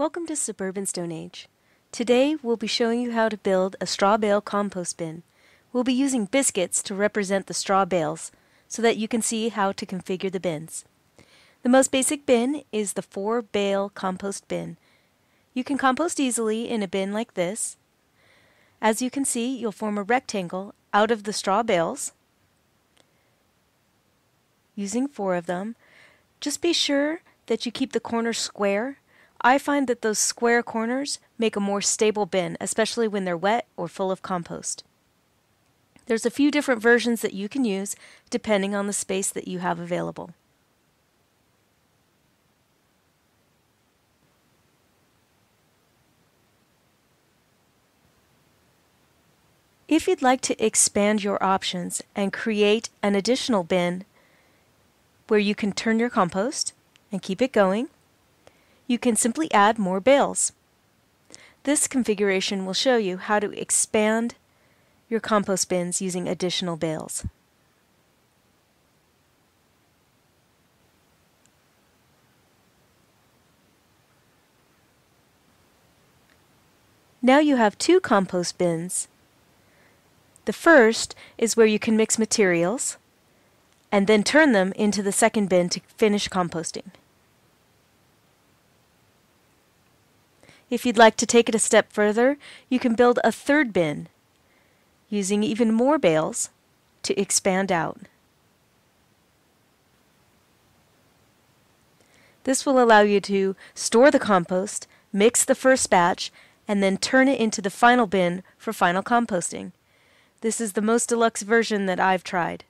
Welcome to Suburban Stone Age. Today we'll be showing you how to build a straw bale compost bin. We'll be using biscuits to represent the straw bales so that you can see how to configure the bins. The most basic bin is the 4 bale compost bin. You can compost easily in a bin like this. As you can see, you'll form a rectangle out of the straw bales using four of them. Just be sure that you keep the corners square I find that those square corners make a more stable bin, especially when they're wet or full of compost. There's a few different versions that you can use depending on the space that you have available. If you'd like to expand your options and create an additional bin where you can turn your compost and keep it going, you can simply add more bales. This configuration will show you how to expand your compost bins using additional bales. Now you have two compost bins. The first is where you can mix materials and then turn them into the second bin to finish composting. If you'd like to take it a step further, you can build a third bin using even more bales to expand out. This will allow you to store the compost, mix the first batch, and then turn it into the final bin for final composting. This is the most deluxe version that I've tried.